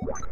Y'all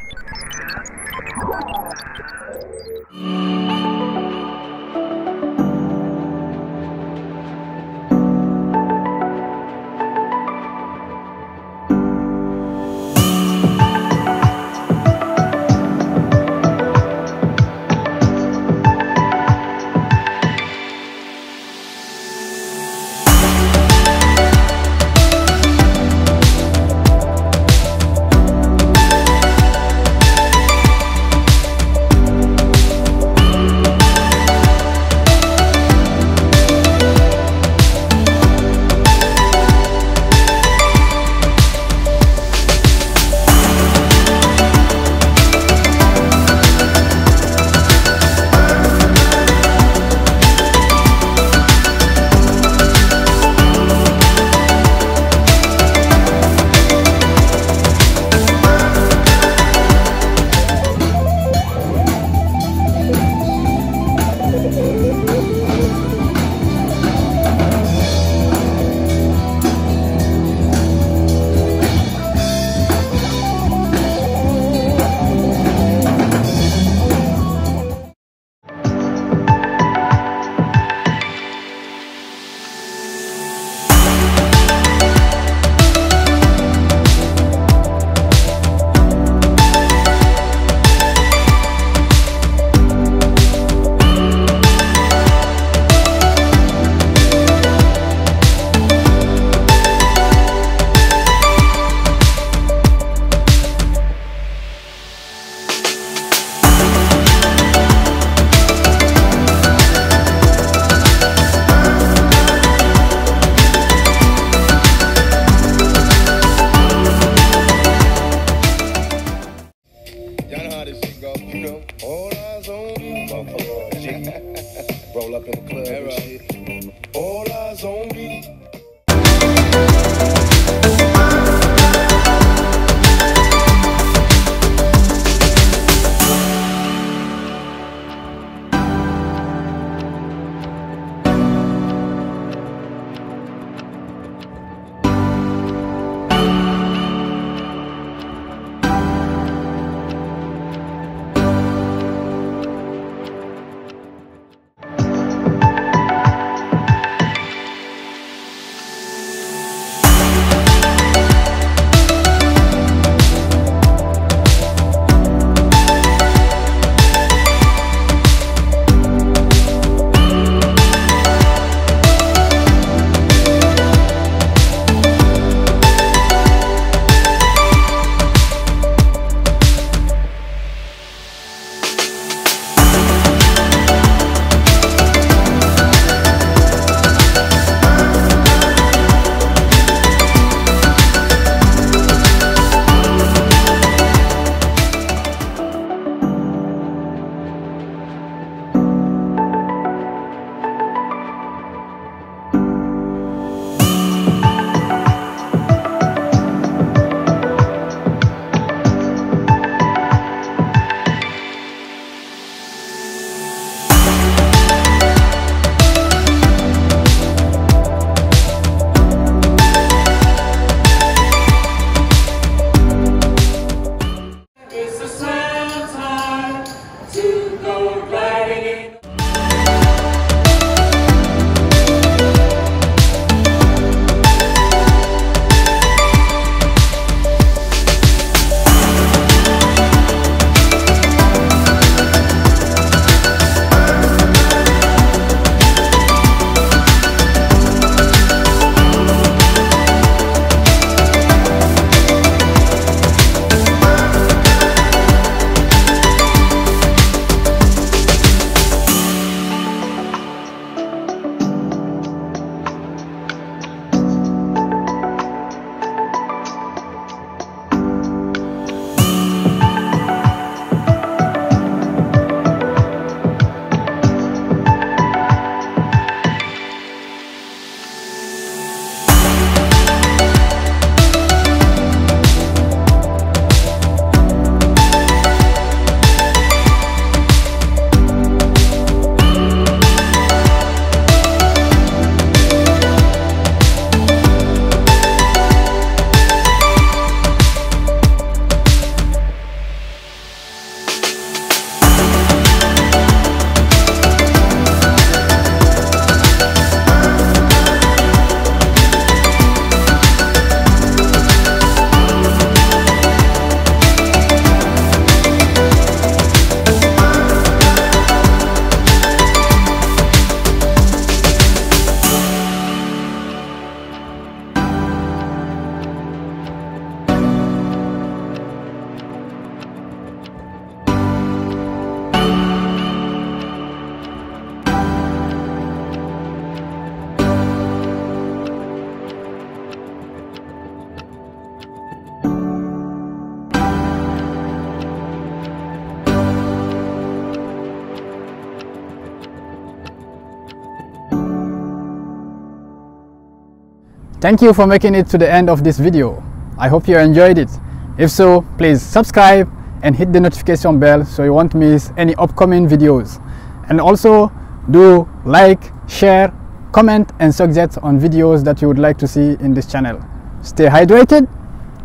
Thank you for making it to the end of this video. I hope you enjoyed it. If so, please subscribe and hit the notification bell so you won't miss any upcoming videos. And also do like, share, comment and suggest on videos that you would like to see in this channel. Stay hydrated.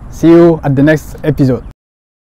See you at the next episode.